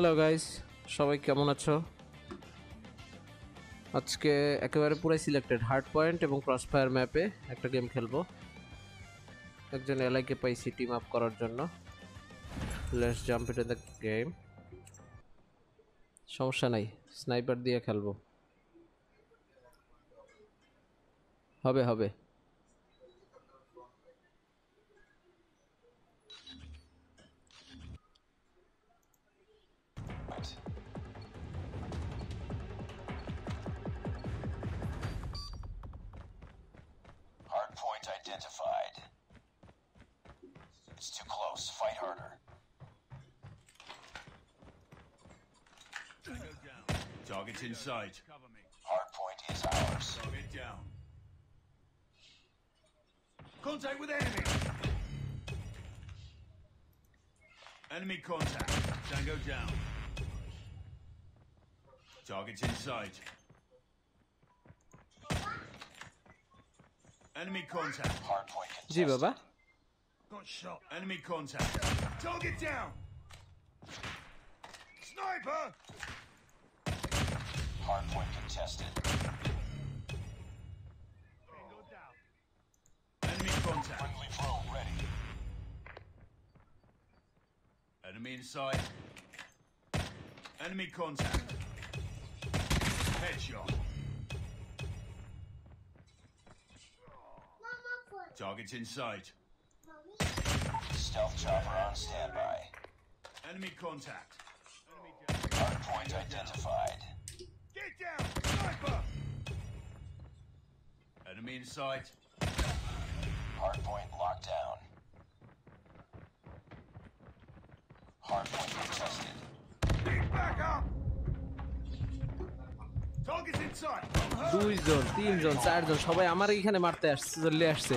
Hello guys সবাই কেমন আছো? আজকে একেবারে পুরাই সিলেক্টেড হার্ড পয়েন্ট এবং ক্রস ফায়ার ম্যাপে একটা গেম খেলব। একজন এলাইকে পাইছি টিম আপ করার জন্য। Let's jump in the game সমস্যা নাই স্নাইপার দিয়ে খেলব। হবে হবে। Identified. It's too close. Fight harder. Target's in sight. Hard point is ours. Target down. Contact with enemy. Enemy contact. Tango down. Target's in sight. Enemy contact. Ji Baba. Got shot. Enemy contact. Target down. Sniper. Hardpoint contested. Enemy contact. Friendly drone ready. Enemy inside. Enemy contact. Headshot. Target's in sight. Stealth chopper on standby. Enemy contact. Enemy down. Hard point identified. Get down! Sniper! Enemy in sight. Hard point locked down. Hard point contested. Big back up! Target's in sight. I'm hurt. দুইজন তিনজন চারজন সবাই আমার এইখানে মারতে আসছে চলে আসছে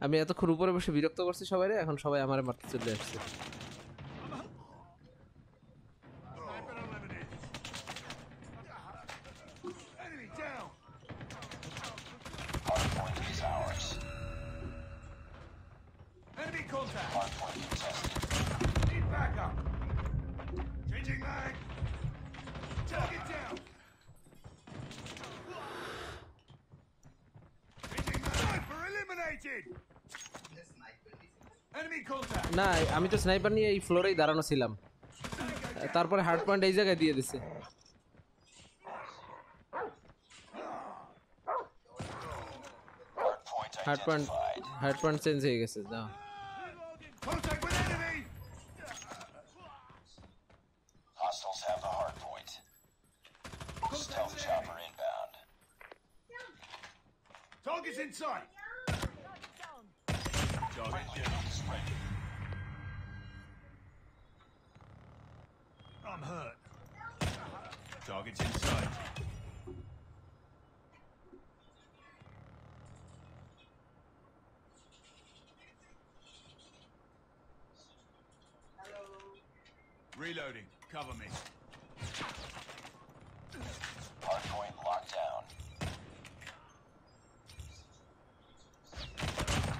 আমি এতক্ষণ উপরে বসে বিরক্ত করছি সবাই এখন সবাই আমার মারতে চলে আসছে eliminated. না আমি তো স্নাইপার নিয়ে এই ফ্লোরেই দাঁড়ানো ছিলাম। তারপরে হার্ড পয়েন্ট এই জায়গায় দিয়ে দিছে। Hard point hard point change হয়ে গেছে যা Target's in sight. Reloading. Cover me. Hard point locked down.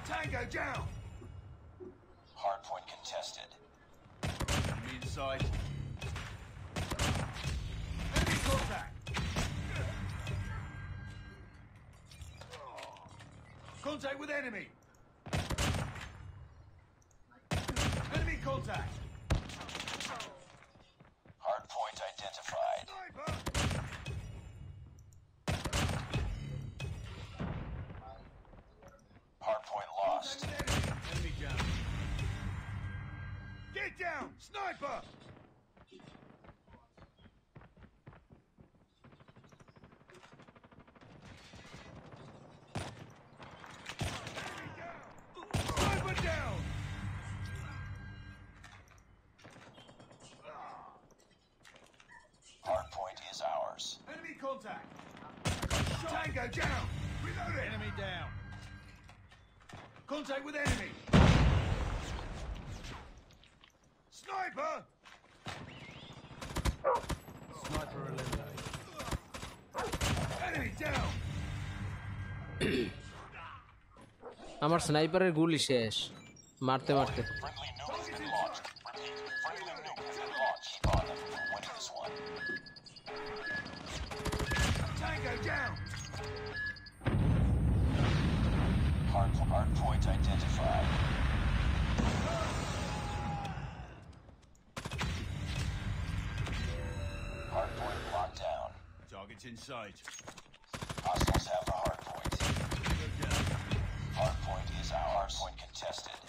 Tango down. Hard point contested. Enemy in Contact with enemy. Enemy contact. Hard point identified. Hard point lost. Enemy. Enemy down. Get down, sniper. Contact with enemy. Sniper. Sniper eliminated. Enemy down. আমার স্নাইপারের গুলি শেষ মারতে মারতে in sight. Hostiles have the hard point. Hard point is our hard point contested.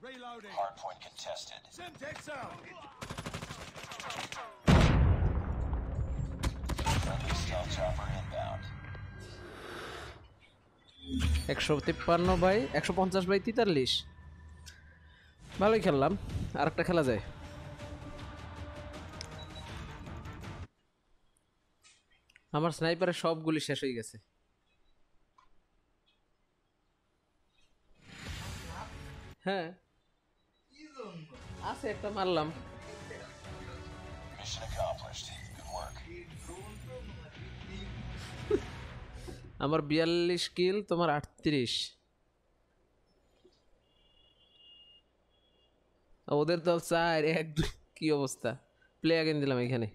Reloading. Hard point contested. Semtex out. Friendly stealth chopper inbound. একশো তিপ্পান্ন by একশো পঞ্চাশ by তেতাল্লিশ ভালোই খেললাম আর একটা খেলা যায় আমার স্নাইপারের সবগুলি শেষ হয়ে গেছে। হ্যাঁ। আছে, একটা মারলাম. আমার বিয়াল্লিশ কিল, তোমার আটত্রিশ। ওদের তো চার, এক কি অবস্থা? প্লে আগেন দিলাম এখানে।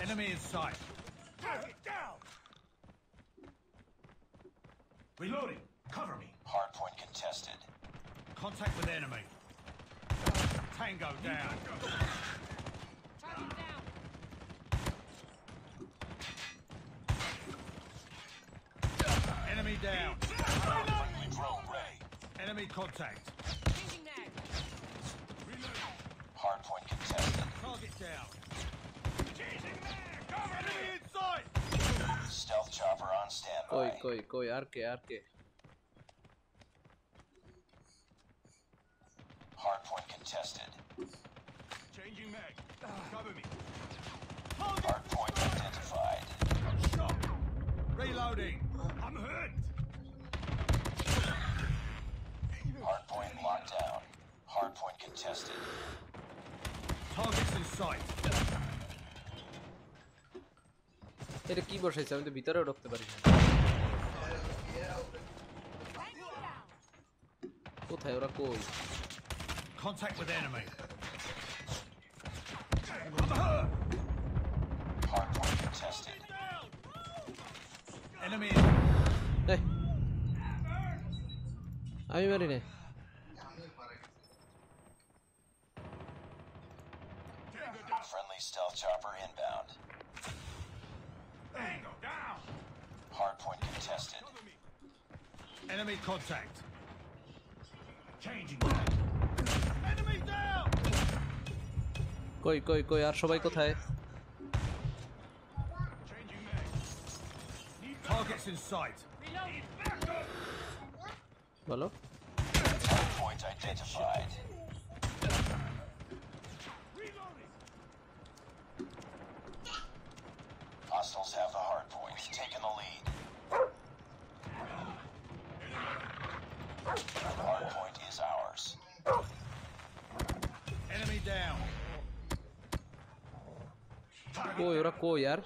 Enemy in sight. Target down. Reloading. Cover me. Hardpoint contested. Contact with enemy. Tango down. Enemy down. Friendly drone ready. Enemy contact. Hard point contested. Target down. Stealth chopper on কই এটা কি বসাইছে? আমি তো ভিতরেও ঢুকতে পারি কোথায়? ওরা কই? আমি মারি না Enemy contact. Changing mag. Enemy down. কই কই কই আর সবাই কোথায় Changing mag. Targets in sight. বলো Hard point identified. कोई और को यार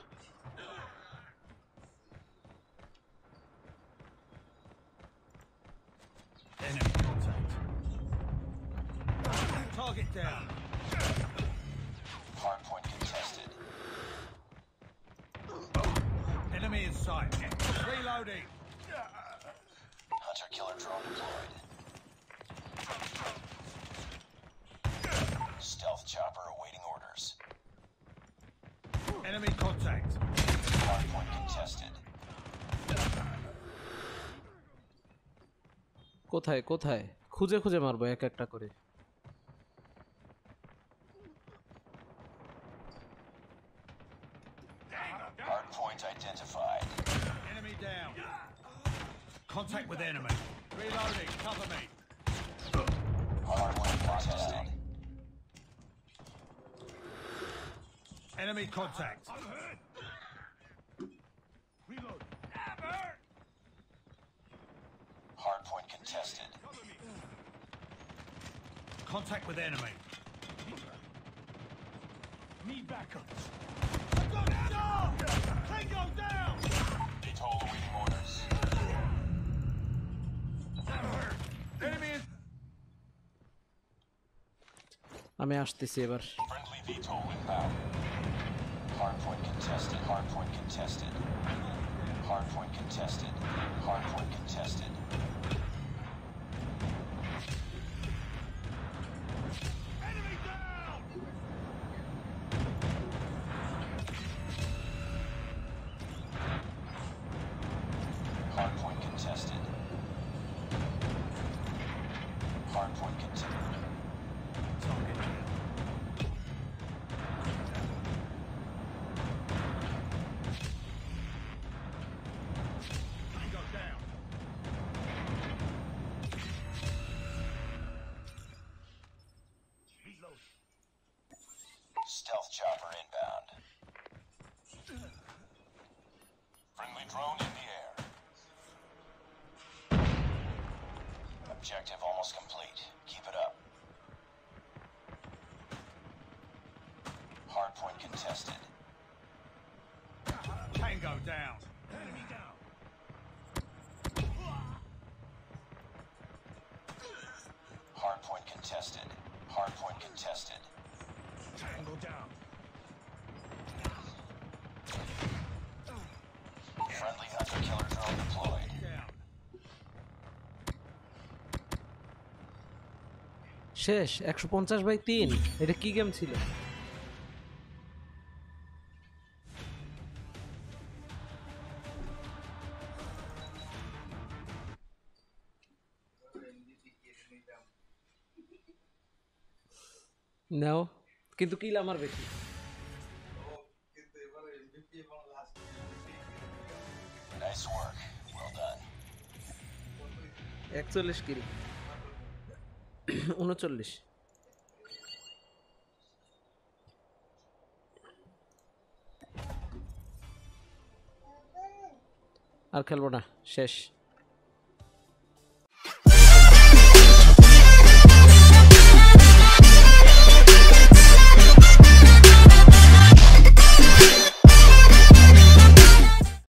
Target down. Hardpoint contested. Enemy in sight. Reloading. Enemy contact. Hard point contested. কোথায় কোথায় খুঁজে খুঁজে মারবো এক একটা করে Hard point identified. Enemy down. Contact with enemy. Reloading. Cover me. Hard point contested. Enemy contact. I'm hurt. Reload. Never. Hardpoint contested. Contact with enemy. Need backup. I got it down! Tango down! VTOL awaiting orders. Never. Enemy is আমি আসতেছি এবার VTOL inbound. Hardpoint contested. Hardpoint contested. Hardpoint contested. Hardpoint contested. Objective almost complete. Keep it up. Hardpoint contested. Tango down. Enemy down. Hardpoint contested. Hardpoint contested. Tango down. শেষ, একশো পঞ্চাশ by তিন। এটা কি game ছিল? নাও, কিন্তু কিল আমার বেশি. একচল্লিশ কিল। উনচল্লিশ। আর খেলব না শেষ।